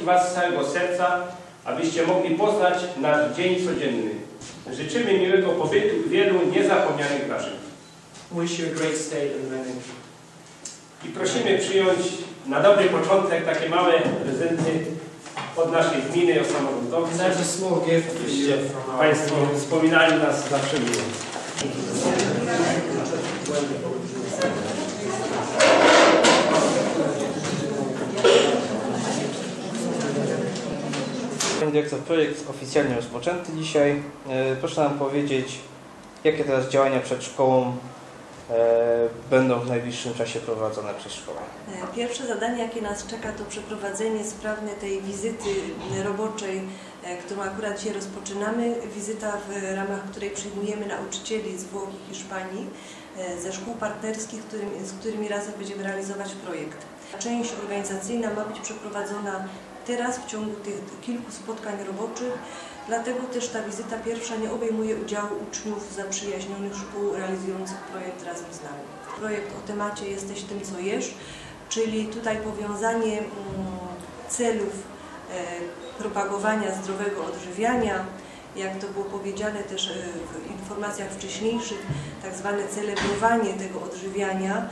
Ugościć Was z całego serca, abyście mogli poznać nasz dzień codzienny. Życzymy miłego pobytu i wielu niezapomnianych wrażeń. Wish you a great stay in Reading. I prosimy przyjąć na dobry początek takie małe prezenty od naszej gminy o samorządowcy. there's a small gift for you from our Państwo wspominali nas zawsze miło. Dyrektor, projekt oficjalnie rozpoczęty dzisiaj. E, Proszę nam powiedzieć, jakie teraz działania przed szkołą e, będą w najbliższym czasie prowadzone przez szkołę. E, Pierwsze zadanie, jakie nas czeka, to przeprowadzenie sprawne tej wizyty roboczej, którą akurat dzisiaj rozpoczynamy. Wizyta, w ramach której przyjmujemy nauczycieli z Włoch i Hiszpanii, ze szkół partnerskich, z którymi razem będziemy realizować projekt. Część organizacyjna ma być przeprowadzona teraz w ciągu tych kilku spotkań roboczych, dlatego też ta wizyta pierwsza nie obejmuje udziału uczniów zaprzyjaźnionych szkół realizujących projekt razem z nami. Projekt o temacie Jesteś tym, co jesz, czyli tutaj powiązanie mm, celów e, propagowania zdrowego odżywiania, jak to było powiedziane też e, w informacjach wcześniejszych, tak zwane celebrowanie tego odżywiania,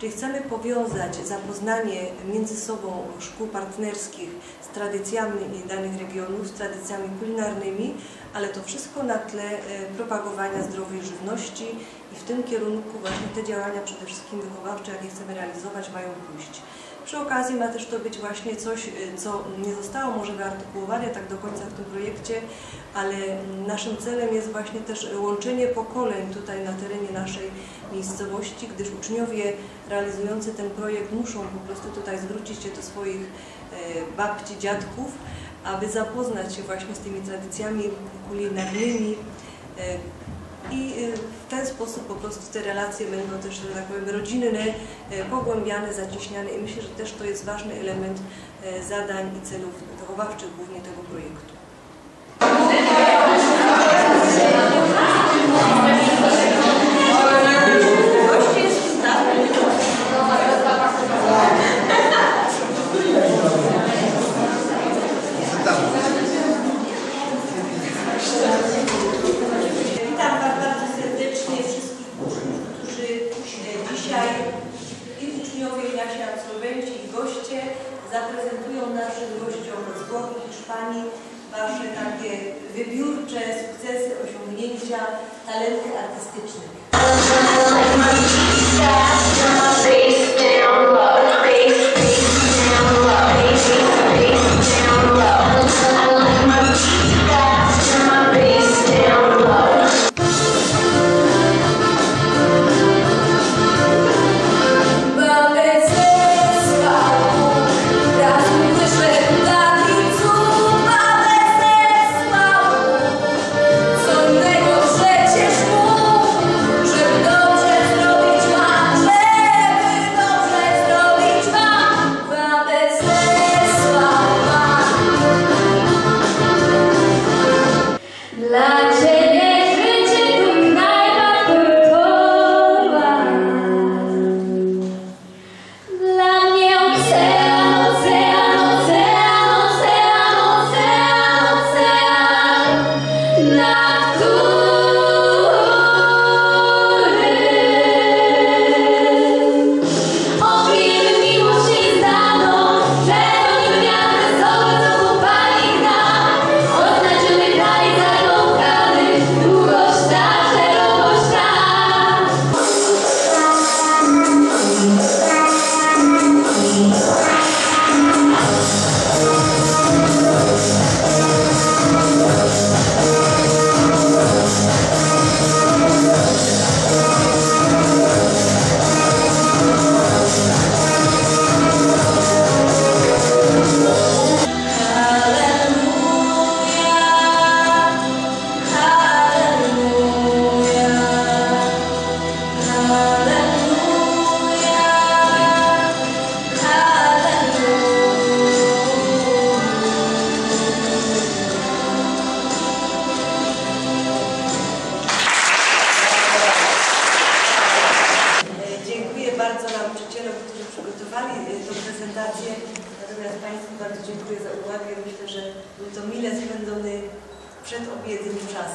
czyli chcemy powiązać zapoznanie między sobą szkół partnerskich z tradycjami danych regionów, z tradycjami kulinarnymi, ale to wszystko na tle e, propagowania zdrowej żywności i w tym kierunku właśnie te działania przede wszystkim wychowawcze, jakie chcemy realizować, mają pójść. Przy okazji ma też to być właśnie coś, y, co nie zostało może wyartykułowane tak do końca w tym projekcie, ale naszym celem jest właśnie też łączenie pokoleń tutaj na terenie naszej miejscowości, gdyż uczniowie realizujący ten projekt muszą po prostu tutaj zwrócić się do swoich e, babci, dziadków, aby zapoznać się właśnie z tymi tradycjami kulinarnymi, e, i y, w ten sposób po prostu te relacje będą też, że tak powiem, rodzinne, y, pogłębiane, zacieśniane i myślę, że też to jest ważny element y, zadań i celów wychowawczych głównie tego projektu. Witam Was bardzo serdecznie wszystkich uczniów, którzy e, dzisiaj i uczniowie, i nasi absolwenci, i goście zaprezentują naszym gościom z Włoch Hiszpanii Wasze takie wybiórcze sukcesy, osiągnięcia, talenty artystyczne. Przygotowali e, tę prezentację. Natomiast Państwu bardzo dziękuję za uwagę. Myślę, że był to mile spędzony przedobiedni czas.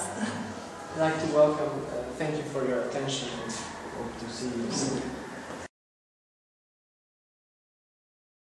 I'd like to welcome, uh, thank you for your attention hope to see you soon.